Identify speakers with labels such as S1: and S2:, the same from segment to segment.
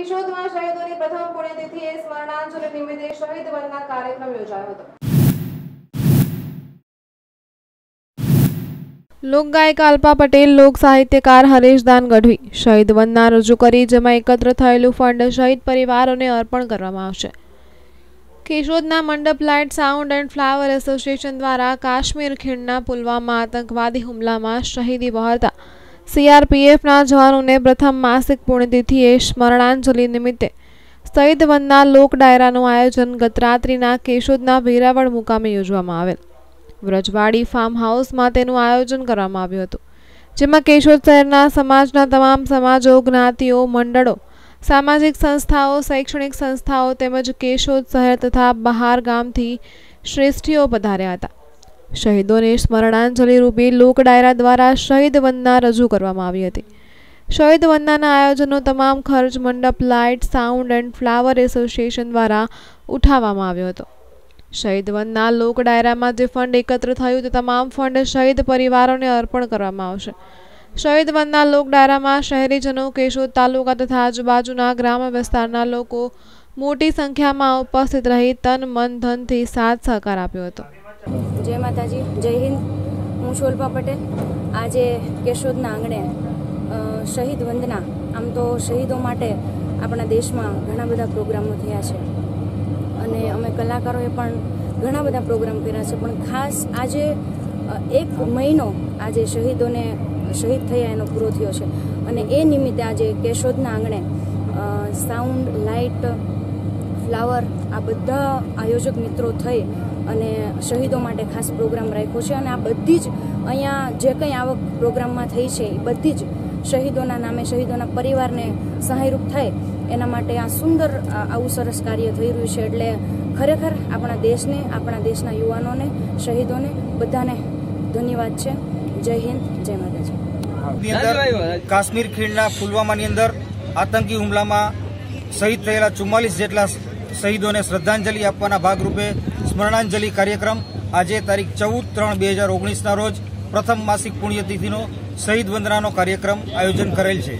S1: કેશોદમાં શહીદોની પ્રથમ પુણ્યતિથિએ સ્મરણાંજલિ નિમિત્તે શહીદ વંદના કાર્યક્રમ યોજાયો હતો. લોકગાયિકા અલ્પા પટેલ, લોક સાહિત્યકાર હરેશદાન ગઢવી શહીદ વંદના રજૂ કરી, જેમાં એકત્ર થયેલું ફંડ શહીદ પરિવારોને અર્પણ કરવામાં આવશે. કેશોદના મંડપ light sound and flower association દ્વારા કાશ્મીર ખીણના પુલવામા આતંકવાદી હુમલામાં શહીદી વહાતા સીઆરપીએફના જવાનોને પ્રથમ માસિક પુણ્યતિથિએ સ્મરણાંજલિ નિમિત્તે શહીદ વનના લોક ડાયરાનું આયોજન ગત રાત્રિના કેશોદના વેરાવળ મુકામે યોજવામાં આવેલ. વ્રજવાડી ફાર્મ હાઉસમાં તેનું આયોજન કરવામાં આવ્યું હતું, જેમાં કેશોદ શહેરના સમાજના તમામ સમાજો, જ્ઞાતિઓ, મંડળો, સામાજિક સંસ્થાઓ, શૈક્ષણિક સંસ્થાઓ તેમજ કેશોદ શહેર તથા બહાર ગામથી શ્રેષ્ઠીઓ પધાર્યા હતા. શહીદોને સ્મરણાંજલિ રૂપી લોક ડાયરા દ્વારા શહીદ વંદના રજૂ કરવામાં આવી હતી. શહીદ વંદનાના આયોજનનો તમામ ખર્ચ, મંડપ, light, sound and flower association દ્વારા ઉઠાવવામાં આવ્યો હતો. શહીદ વંદના લોક ડાયરામાં જે ફંડ એકત્ર થયું તે તમામ ફંડ શહીદ પરિવારોને અર્પણ કરવામાં આવશે. શહીદ વંદના લોક ડાયરામાં શહેરીજનો, કેશોદ તાલુકા તથા આજુબાજુના ગ્રામ્ય વિસ્તારના લોકો મોટી સંખ્યામાં ઉપસ્થિત રહી તન મન ધનથી સાથ સહકાર આપ્યો હતો.
S2: જય માતાજી, જય હિન્દ. હું શોલ્પા પટેલ આજે કેશોદના આંગણે શહીદ વંદના, આમ તો શહીદો માટે આપણા દેશમાં ઘણા બધા પ્રોગ્રામો થયા છે. અને અમે કલાકારોએ પણ ઘણા બધા પ્રોગ્રામ કર્યા છે, પણ ખાસ આજે એક મહિનો આજે શહીદોને, શહીદ થયા એનો પૂરો થયો છે. અને એ નિમિત્તે આજે કેશોદના આંગણે સાઉન્ડ, લાઇટ, ફ્લાવર આ બધા આયોજક મિત્રો થઈ અને શહીદો માટે ખાસ પ્રોગ્રામ રાખ્યો છે અને આ બધી જ અહીંયા જે કંઈ આવક પ્રોગ્રામમાં થઈ છે, એ બધી જ શહીદોના નામે, શહીદોના પરિવારને સહાયરૂપ થાય, એના માટે આ સુંદર આવું સરસ કાર્ય થઈ રહ્યું છે. એટલે ખરેખર આપણા દેશને, આપણા દેશના યુવાનોને, શહીદોને બધાને ધન્યવાદ છે. જય હિન્દ, જય માતાજી.
S3: કાશ્મીર ખીણના પુલવામાની અંદર આતંકી હુમલામાં શહીદ થયેલા ચુમ્માલીસ જેટલા શહીદોને શ્રદ્ધાંજલિ આપવાના ભાગરૂપે સ્મરણાંજલિ કાર્યક્રમ આજે તારીખ ચૌદ ત્રણ બે હજાર ઓગણીસના રોજ પ્રથમ માસિક પુણ્યતિથિનો શહીદ વંદનાનો કાર્યક્રમ આયોજન કરેલ છે.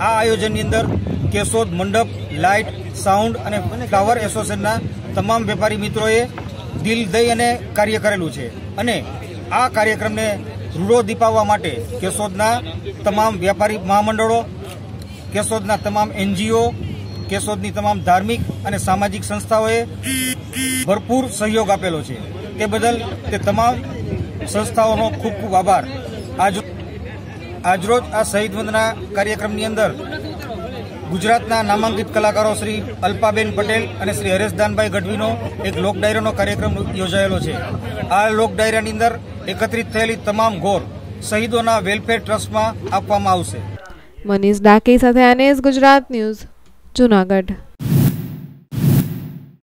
S3: આ આયોજનની અંદર કેશોદ મંડપ, લાઇટ, સાઉન્ડ અને ફ્લાવર એસોસિએશનના તમામ વેપારી મિત્રોએ દિલ, દઈ અને કાર્ય કરેલું છે અને આ કાર્યક્રમને રૂડો દીપાવવા માટે કેશોદના તમામ વ્યાપારી મહામંડળો, કેશોદના તમામ એનજીઓ કેશોદની તમામ ધાર્મિક અને સામાજિક સંસ્થાઓએ ભરપૂર સહયોગ આપેલો છે. તે બદલ તે તમામ સંસ્થાઓનો ખૂબ ખૂબ આભાર. આજ આજરોજ આ શહીદ વંદના કાર્યક્રમની અંદર ગુજરાતના નામાંકિત કલાકારો શ્રી અલ્પાબેન પટેલ અને શ્રી હરેશદાનભાઈ ગઢવીનો એક લોક ડાયરાનો કાર્યક્રમ યોજાયેલો છે. આ લોક ડાયરાની અંદર એકત્રિત થયેલી તમામ ગોર શહીદોના વેલફેર ટ્રસ્ટમાં આપવામાં આવશે.
S1: મનીષ ડાકી સાથે એનએસ ગુજરાત ન્યૂઝ. જુનાગઢ.